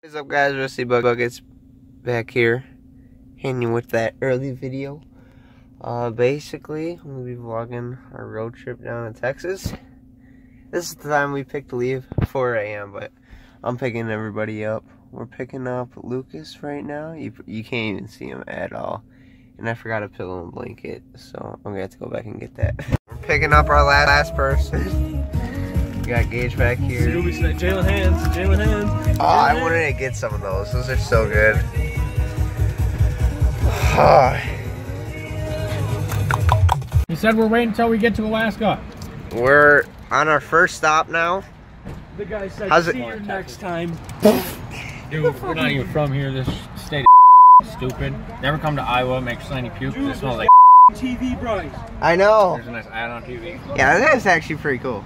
What's up guys, Rusty Buckets back here, hitting you with that early video. Uh, basically, I'm going to be vlogging our road trip down to Texas. This is the time we picked to leave, 4 a.m., but I'm picking everybody up. We're picking up Lucas right now. You, you can't even see him at all. And I forgot a pillow and blanket, so I'm going to have to go back and get that. We're picking up our last, last person. We got Gage back here. Jalen Hands, Jalen Hands. Oh, I wanted to get some of those. Those are so good. He said we're waiting until we get to Alaska. We're on our first stop now. The guy said, How's it- see you next time. Dude, we're not even from here. This state is stupid. Never come to Iowa, make Slaney puke. This smells like TV Bryce. I know. There's a nice ad on TV. Yeah, that's actually pretty cool.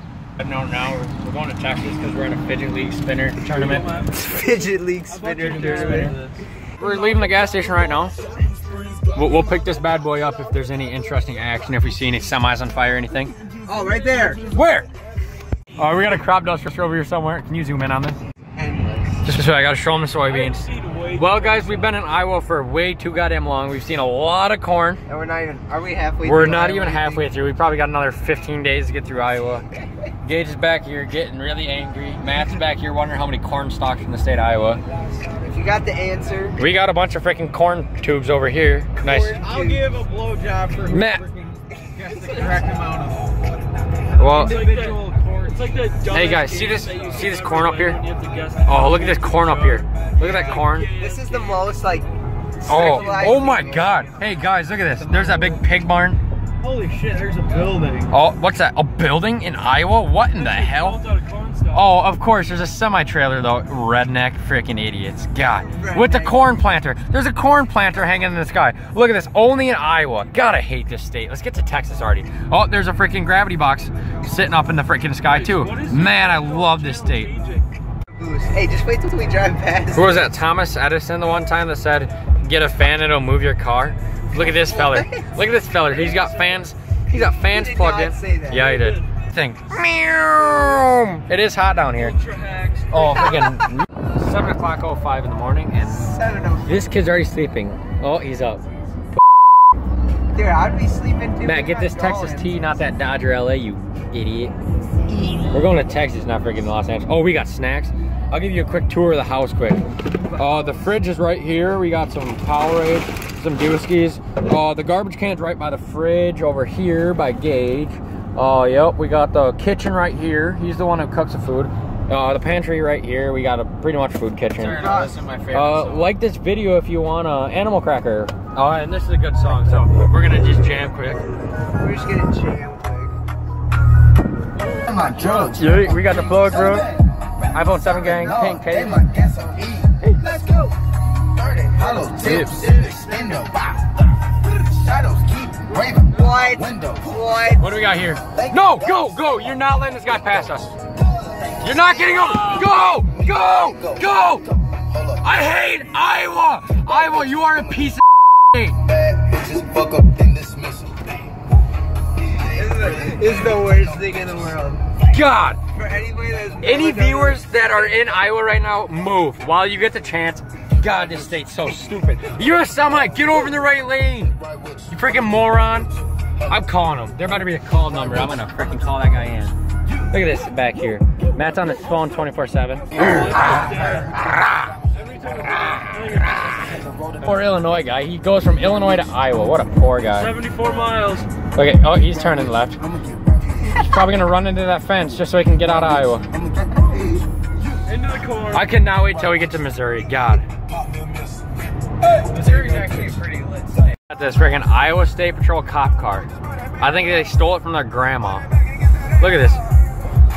No, now we're, we're going to Texas because we're in a fidget league spinner tournament. Fidget league spinner tournament. We're leaving the gas station right now. We'll, we'll pick this bad boy up if there's any interesting action, if we see any semis on fire or anything. Oh, right there. Where? Oh, we got a crop duster over here somewhere. Can you zoom in on this? Just so I gotta show them the soybeans. Well, guys, we've been in Iowa for way too goddamn long. We've seen a lot of corn. And we're not even, are we halfway through? We're not Iowa, even halfway through. We probably got another 15 days to get through Iowa. Gage is back here getting really angry. Matt's back here wondering how many corn stalks in the state of Iowa. If you got the answer, We got a bunch of freaking corn tubes over here. Nice. I'll give a blowjob for Matt. guess the correct amount of Well, individual corn. It's like the hey guys, see this? See this corn up here? Oh, look at this corn up here. Look at that corn. this is the most, like, Oh, oh my. God. Hey guys, look at this. There's that big pig barn. Holy shit, there's a building. Oh, what's that? A building in Iowa? What in the hell? Oh, of course, there's a semi trailer though. Redneck freaking idiots. God. With the corn planter. There's a corn planter hanging in the sky. Look at this. Only in Iowa. Gotta hate this state. Let's get to Texas already. Oh, there's a freaking gravity box sitting up in the freaking sky too. Man, I love this state. Hey, just wait till we drive past. Who was that? Thomas Edison the one time that said, get a fan, it'll move your car? Look at this feller. Look at this feller. He's got fans. He's got fans did plugged in. Yeah, he did. Think. Meow. It is hot down here. Oh, freaking 7 o'clock 05 in the morning, and 7:05. this kid's already sleeping. Oh, he's up. Dude, I'd be sleeping too. Matt, get this Texas going. tea, not that Dodger LA, you idiot. We're going to Texas, not freaking Los Angeles. Oh, we got snacks. I'll give you a quick tour of the house quick. Uh, the fridge is right here. We got some Powerade, some Dewskis. Uh, the garbage can's right by the fridge over here by Gage. Uh, yep, we got the kitchen right here. He's the one who cooks the food. Uh, the pantry right here. We got a pretty much food kitchen. Uh, like this video if you want a Animal Cracker. Oh, and this is a good song, so we're gonna just jam quick. We're just getting jammed quick. my drugs. Yeah, we got the plug, bro. iPhone 7 gang, pink They cake. my gasoline. Let's go. 30 hollow tips. Extendo. Shadows keep raving. What? Window. What? What do we got here? No, go, go. You're not letting this guy pass us. You're not getting over. Go, go, go. I hate Iowa. Iowa, you are a piece of shit. Bad bitches fuck up then dismiss 'em. This is the worst thing in the world. God. For anybody that's Any viewers that are in Iowa right now, move while you get the chance. God, this state's so stupid. You're a semi. Get over in the right lane. You freaking moron. I'm calling him. There better be a call number. I'm gonna freaking call that guy in. Look at this back here. Matt's on his phone 24 7. Poor Illinois guy. He goes from Illinois to Iowa. What a poor guy. 74 miles. Okay, oh, he's turning left. He's probably gonna run into that fence just so he can get out of Iowa. Into the corn. I cannot wait till we get to Missouri. God. Missouri's actually pretty lit state. Got this freaking Iowa State Patrol cop car. I think they stole it from their grandma. Look at this.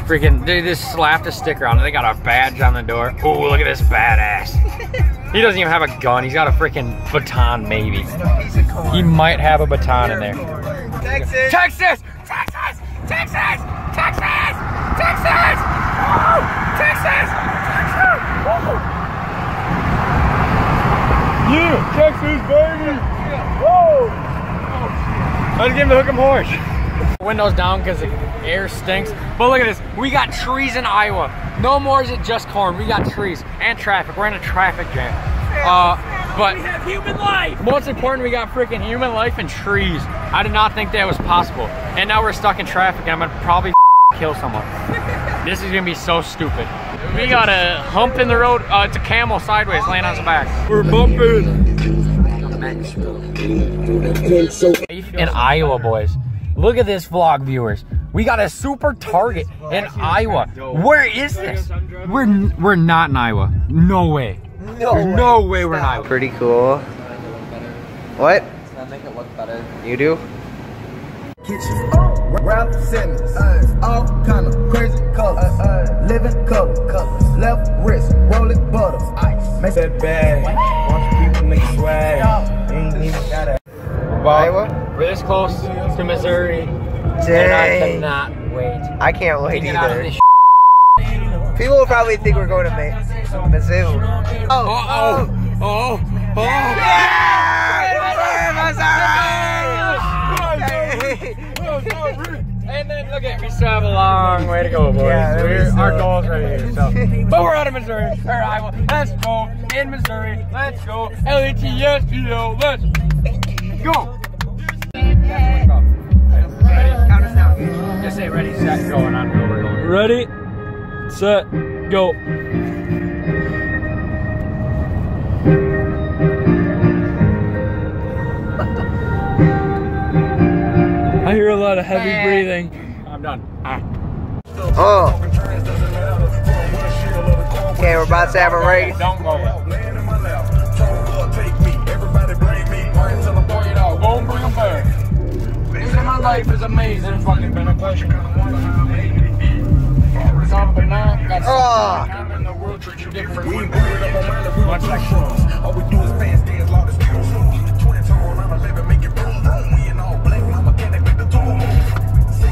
Freaking, they just slapped a sticker on it. They got a badge on the door. Ooh, look at this badass. he doesn't even have a gun. He's got a freaking baton, maybe. Piece of corn. He might have a baton in there. Texas. Texas! Texas! Texas! Texas! Texas! Texas! Texas! Woo! Yeah, Texas, baby! Woo! Let's give him the hook 'em horns. windows down because the air stinks. But look at this. We got trees in Iowa. No more is it just corn. We got trees and traffic. We're in a traffic jam. Uh, but We have human life. most important, we got freaking human life and trees. I did not think that was possible. And now we're stuck in traffic and I'm gonna probably kill someone. This is gonna be so stupid. We got a hump in the road. Uh, it's a camel sideways laying on his back. We're bumping. In Iowa, boys. Look at this vlog, viewers. We got a super target in Iowa. Where is this? We're we're not in Iowa. No way. There's no way we're in Iowa. Pretty cool. What? Does that make it look better? You do? Kitchen. Ralph Simmons. All kind of crazy colors. Living color. colors. Left wrist. Rolling butter. Ice. Make that bag. Bunch of people make swag. Ain't even gotta. Iowa? We're this close to Missouri. And I cannot wait. I can't wait to get out of either. this People will probably think we're going to Ma- Mizzou. Oh, Oh, oh, oh, oh. And look at we still have a long way to go, boys. Yeah, there We're- is, our goal's right here. So, but we're out of Missouri or Iowa. Let's go in Missouri. Let's go L A T S P O. Let's go. Ready? Count us down. Just say ready, set, go, and I'm go. We're going. Ready, set, go. I hear a lot of heavy breathing. I'm done. Ah. Oh. Okay, we're about to have a race. Don't go yet. Go and bring 'em back. Living my life is amazing. Fucking been a pleasure. Something now, got Oh. something in the world treat you different. One second. All we do is fans dance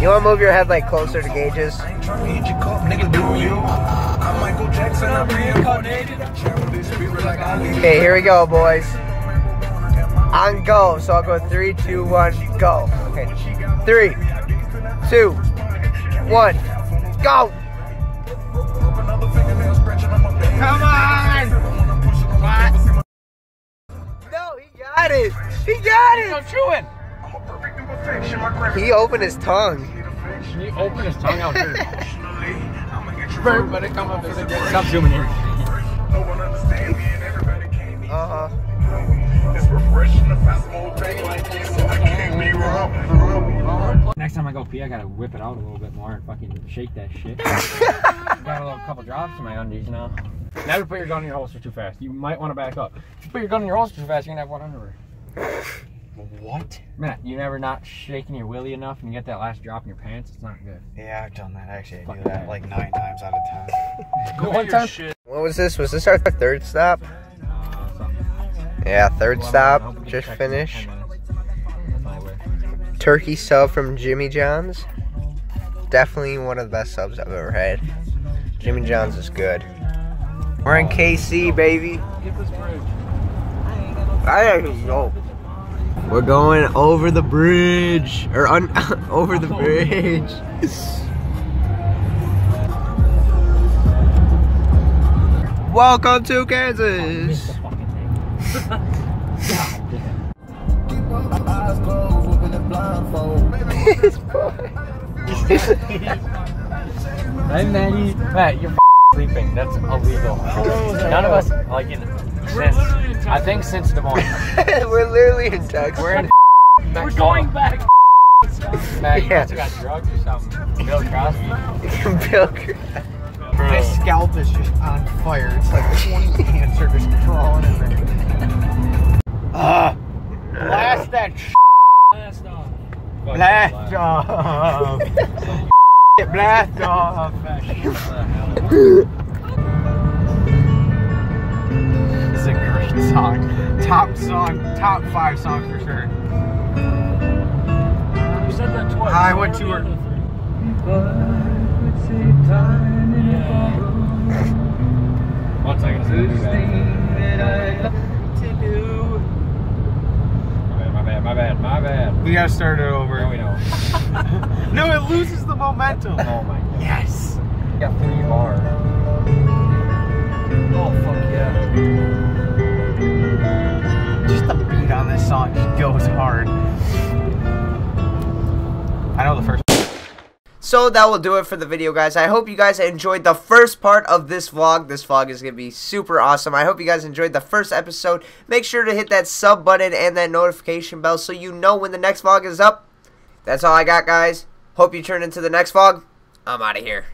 You want to move your head like closer to Gage's? Hit your cup, nigga, do you? I'm Michael Jackson, I'm reincarnated. Okay, here we go, boys. On go. So I'll go three, two, one, go. Okay. Three, two, one, go. Come on! No, he got it. He got it. I'm chewing. He opened his tongue. Can you open his tongue out here? Everybody come up with a Stop zooming here. Uh huh. It's refreshing to find some old thing like this. I can't be wrong. Next time I go pee, I gotta whip it out a little bit more and fucking shake that shit. Got a little couple drops in my undies now. Never put your gun in your holster too fast. You might want to back up. If you put your gun in your holster too fast, you're gonna have one underwear. What? Matt, you never not shaking your willy enough and you get that last drop in your pants. It's not good. Yeah, I've done that. Actually, I do that bad. like nine times out of ten. one time. What was this? Was this our third stop? Uh. Yeah, third Well, stop. hope we can Just check finished. 10 minutes. That's my way. Turkey sub from Jimmy John's. Definitely one of the best subs I've ever had. Jimmy John's is good. We're in KC, baby. I don't know. We're going over the bridge, or un- over the bridge. Welcome to Kansas. Hey, Maddie. Matt, you're sleeping. That's illegal. None of us, like, in, since, I think since Des Moines. We're literally in Texas. We're in. We're going back. Matt, you Yeah. must have got drugs or something. Bill Crosby. Bill Cr- My scalp is just on fire. It's like 20 ants are just crawling in there. Ah! blast that sh- Blast off. blast off! blast off! Song. Top song, top five song for sure. You said that twice. I went to her- One second. My bad, my bad, my bad, my bad. We gotta start it over. No, we don't. No, it loses the momentum. Oh my god. Yes. We got three more. Oh fuck yeah. Just the beat on this song just goes hard. I know the first. So that will do it for the video, guys. I hope you guys enjoyed the first part of this vlog. This vlog is going to be super awesome. I hope you guys enjoyed the first episode. Make sure to hit that sub button and that notification bell so you know when the next vlog is up. That's all I got, guys. Hope you turn into the next vlog. I'm out of here.